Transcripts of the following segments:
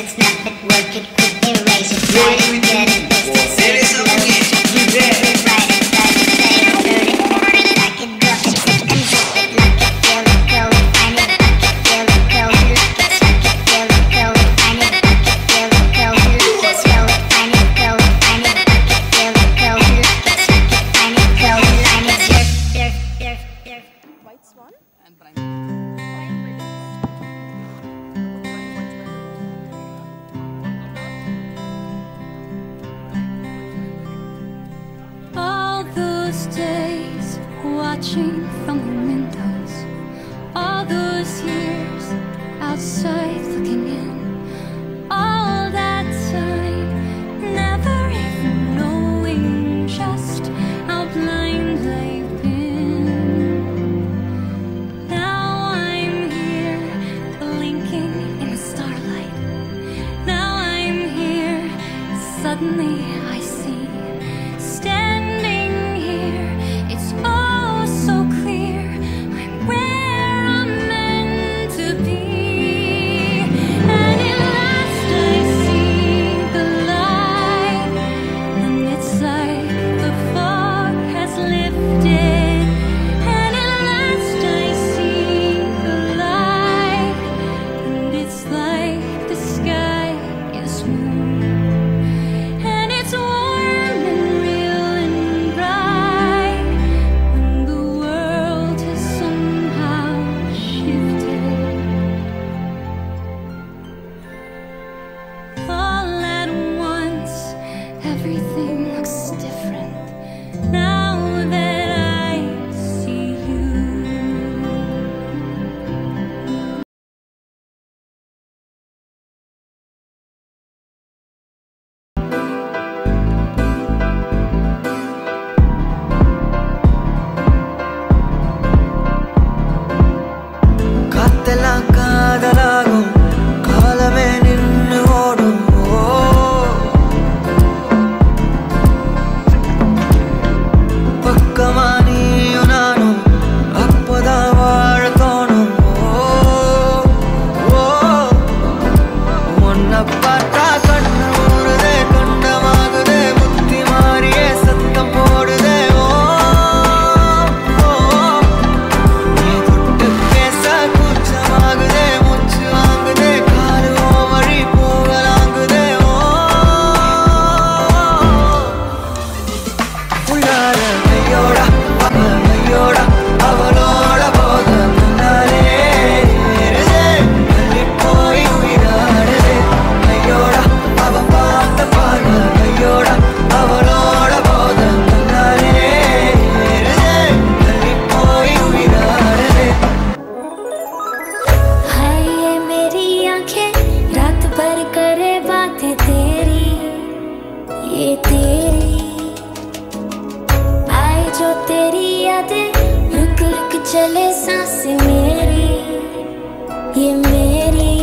it's not watching from the windows. All those years outside. batata तेरी। जो तेरी यादें, रुक रुक चले सांस मेरी। ये मेरी।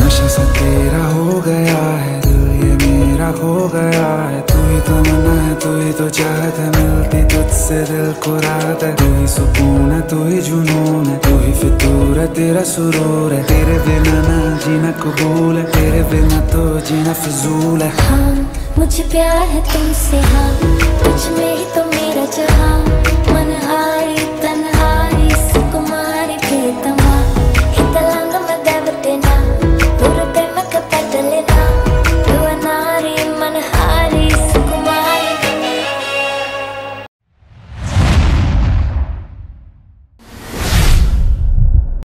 नशा सा तेरा हो गया है ये मेरा हो गया है। तू ही तो मना है, तू ही तो चाहत है, मिलती तुझसे दिल को रात है। तू ही सुकून है, तू ही जुनून है, तू ही फितूर है, तेरा सुरूर है। तेरे बिना ना जीना कबूल है, तेरे बिना तो जीना फजूल है। हाँ मुझे प्यार है तुमसे हाँ तुझ में ही तो मेरा जहाँ।